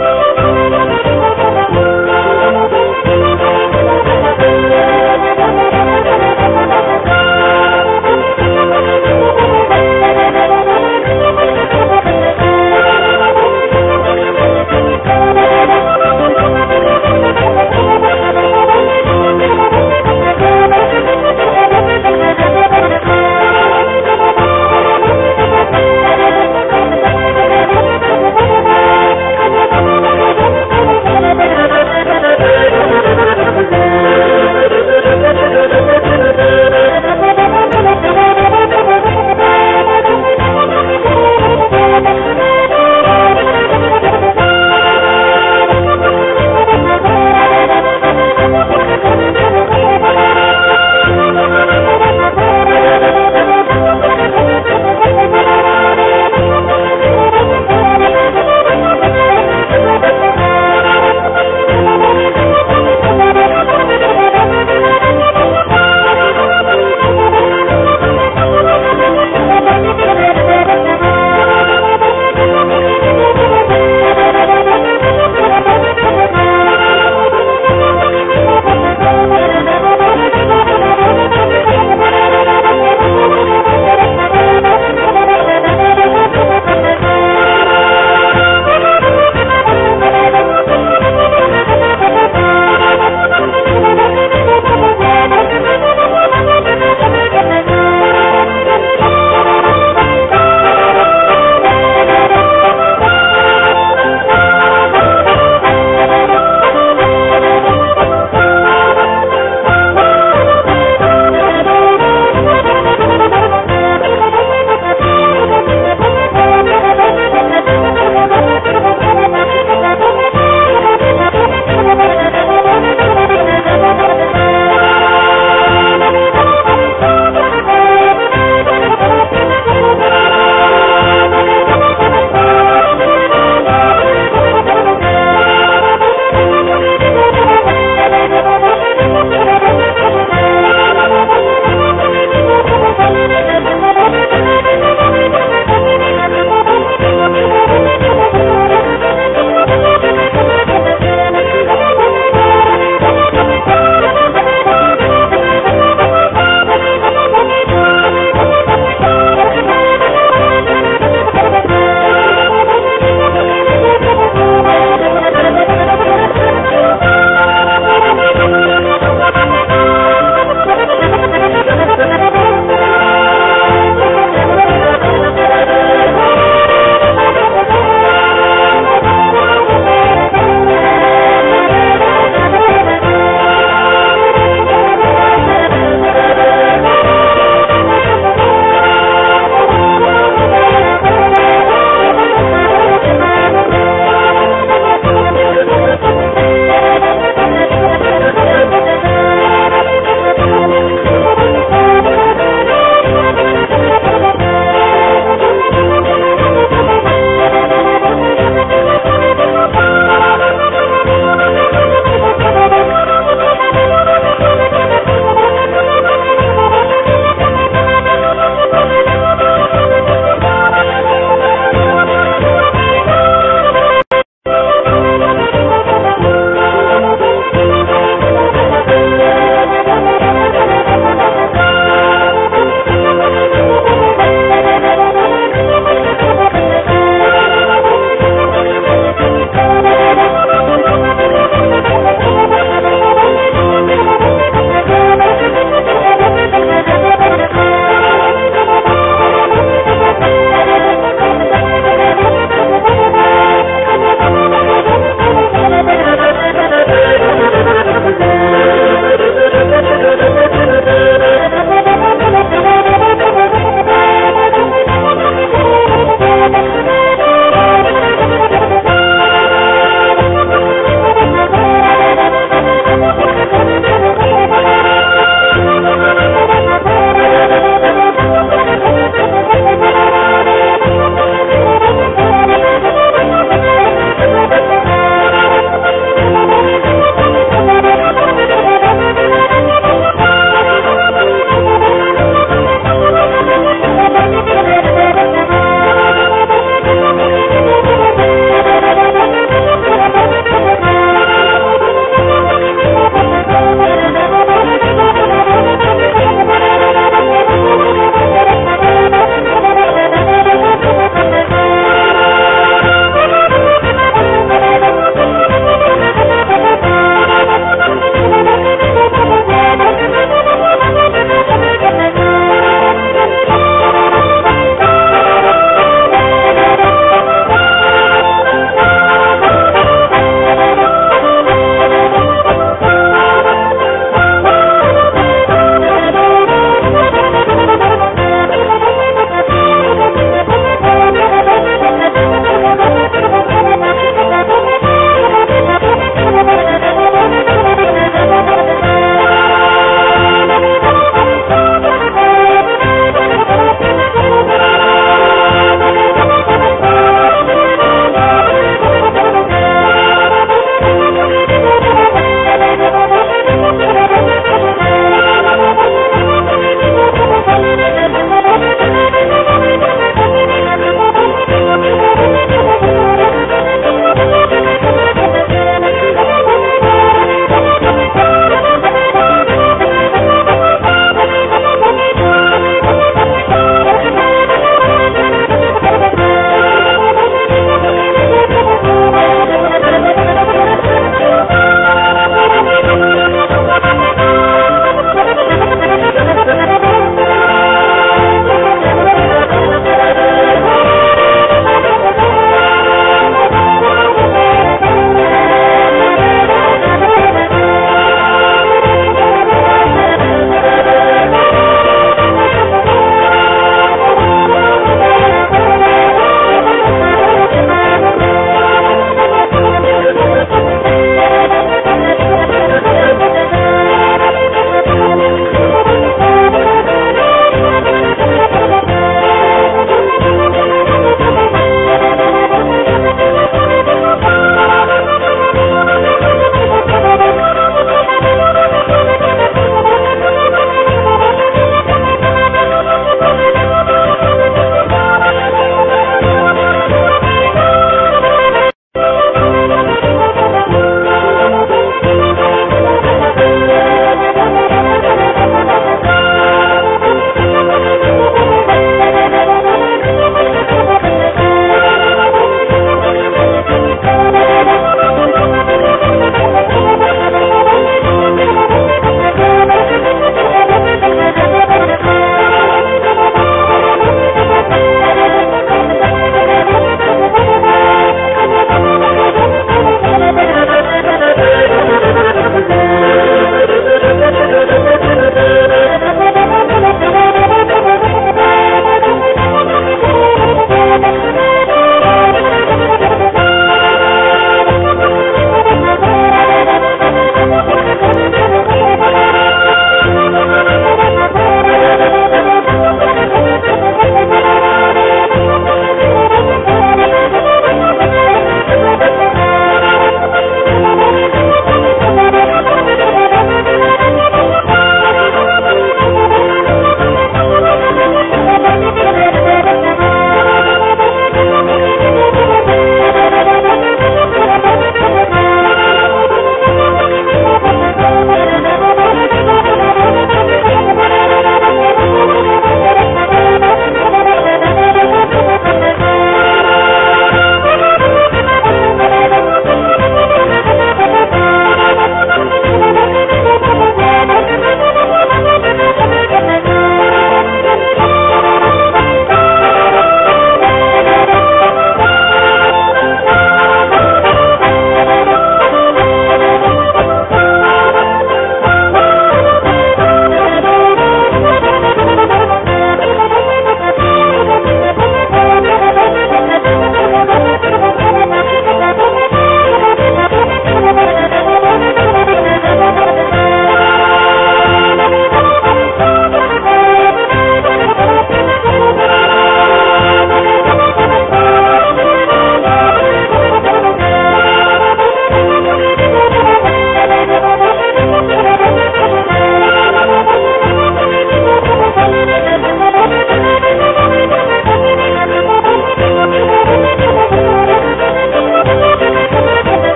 Música